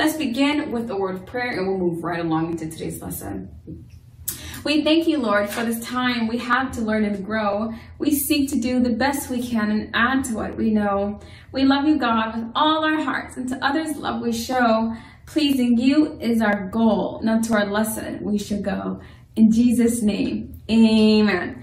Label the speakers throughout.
Speaker 1: Let's begin with a word of prayer and we'll move right along into today's lesson. We thank you, Lord, for this time we have to learn and grow. We seek to do the best we can and add to what we know. We love you, God, with all our hearts, and to others' love we show. Pleasing you is our goal, not to our lesson we should go. In Jesus' name, amen.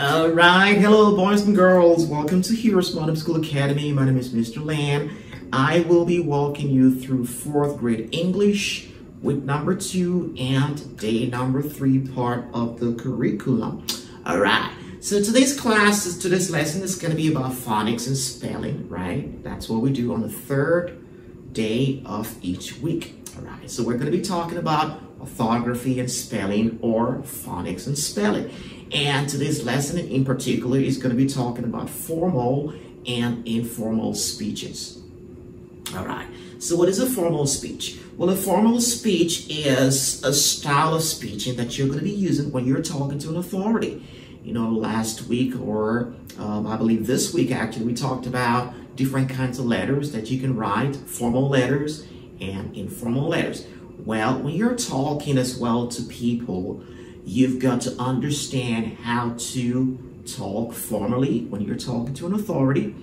Speaker 2: All right, hello boys and girls. Welcome to HeroesMart Homeschool Academy. My name is Mr. Lamb. I will be walking you through fourth grade English with number two and day number three part of the curriculum. All right, so today's class, today's lesson is going to be about phonics and spelling, right? That's what we do on the third day of each week. All right, so we're going to be talking about orthography and spelling or phonics and spelling. And today's lesson in particular is going to be talking about formal and informal speeches. All right, so what is a formal speech? Well, a formal speech is a style of speeching that you're going to be using when you're talking to an authority. You know, last week or um, I believe this week actually, we talked about different kinds of letters that you can write, formal letters and informal letters. Well, when you're talking as well to people, You've got to understand how to talk formally when you're talking to an authority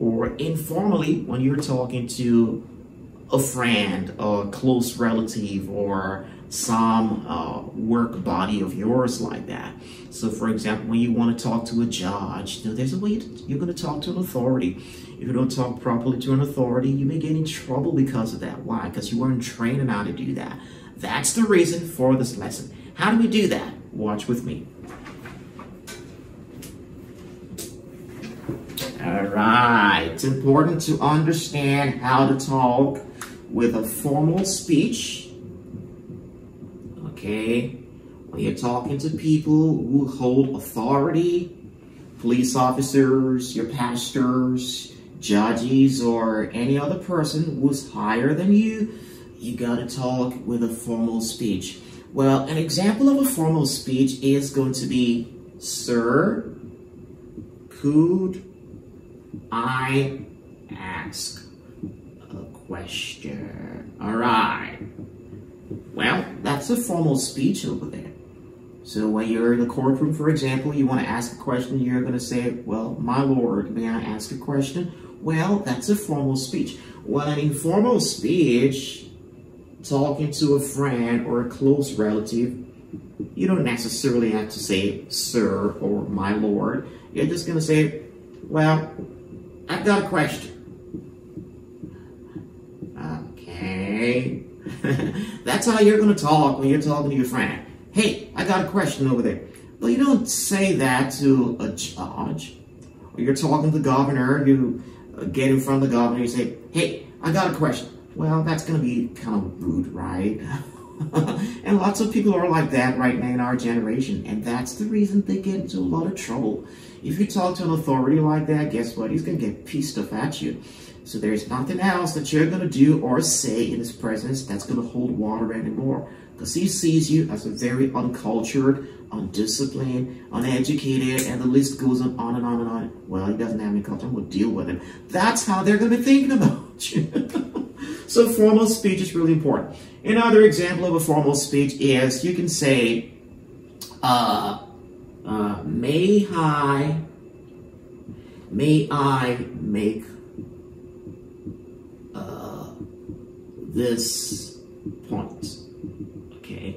Speaker 2: or informally when you're talking to a friend, a close relative, or some uh, work body of yours like that. So, for example, when you want to talk to a judge, you know, there's a way you're going to talk to an authority. If you don't talk properly to an authority, you may get in trouble because of that. Why? Because you weren't trained on how to do that. That's the reason for this lesson. How do we do that? Watch with me. All right, it's important to understand how to talk with a formal speech. Okay, when you're talking to people who hold authority, police officers, your pastors, judges, or any other person who's higher than you, you gotta talk with a formal speech. Well, an example of a formal speech is going to be, Sir, could I ask a question? All right. That's a formal speech over there. So when you're in the courtroom, for example, you want to ask a question, you're going to say, well, my lord, may I ask a question? Well, that's a formal speech. Well, an informal speech talking to a friend or a close relative, you don't necessarily have to say sir or my lord. You're just going to say, well, I've got a question. Okay. That's how you're going to talk when you're talking to your friend. Hey, I got a question over there. Well, you don't say that to a judge. Or you're talking to the governor, you uh, get in front of the governor, you say, hey, I got a question. Well, that's going to be kind of rude, right? and lots of people are like that right now in our generation. And that's the reason they get into a lot of trouble. If you talk to an authority like that, guess what? He's going to get pissed off at you. So there's nothing else that you're going to do or say in his presence that's going to hold water anymore. Because he sees you as a very uncultured, undisciplined, uneducated, and the list goes on, on and on and on. Well, he doesn't have any culture. I'm going to deal with him. That's how they're going to be thinking about you. So formal speech is really important. Another example of a formal speech is you can say, uh, uh, may I, may I make this point, okay?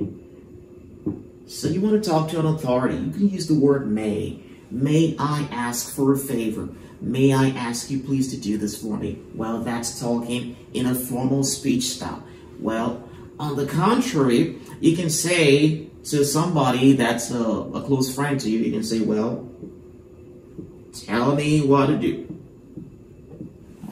Speaker 2: So you want to talk to an authority, you can use the word may. May I ask for a favor? May I ask you please to do this for me? Well, that's talking in a formal speech style. Well, on the contrary, you can say to somebody that's a, a close friend to you, you can say, well, tell me what to do.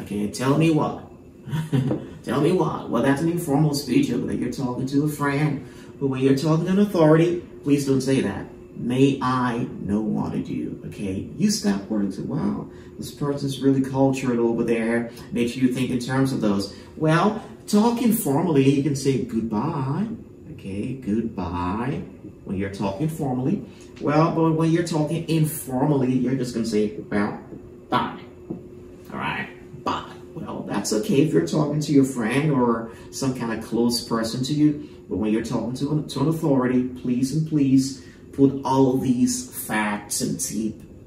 Speaker 2: Okay, tell me what. tell me why. Well, that's an informal speech over there. You're talking to a friend. But when you're talking to an authority, please don't say that may I know what to do, okay? That word and say, wow, this person's really cultured over there. Make sure you think in terms of those. Well, talking formally, you can say goodbye, okay? Goodbye when you're talking formally. Well, but when you're talking informally, you're just to say, well, bye. All right. That's okay if you're talking to your friend or some kind of close person to you. But when you're talking to an, to an authority, please and please put all of these facts and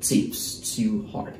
Speaker 2: tips to heart.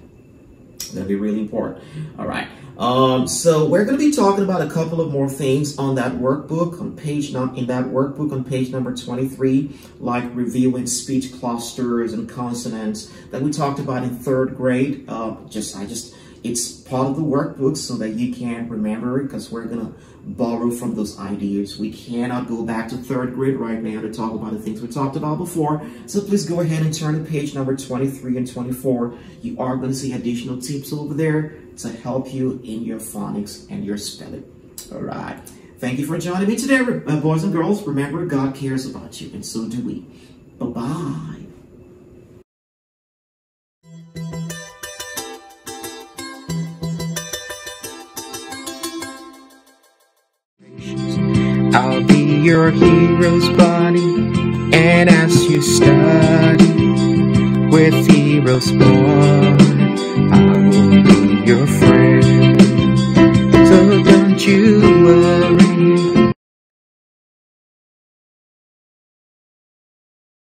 Speaker 2: That'll be really important. All right. Um, so we're going to be talking about a couple of more things on that workbook on page in that workbook on page number 23, like reviewing speech clusters and consonants that we talked about in third grade. Uh, just I just it's part of the workbook so that you can remember it because we're going to borrow from those ideas. We cannot go back to third grade right now to talk about the things we talked about before. So please go ahead and turn to page number 23 and 24. You are going to see additional tips over there to help you in your phonics and your spelling. All right. Thank you for joining me today, uh, boys and girls. Remember, God cares about you, and so do we. Bye-bye.
Speaker 3: I'll be your hero's buddy, and as you study with Heroes born, I will be your friend. So don't you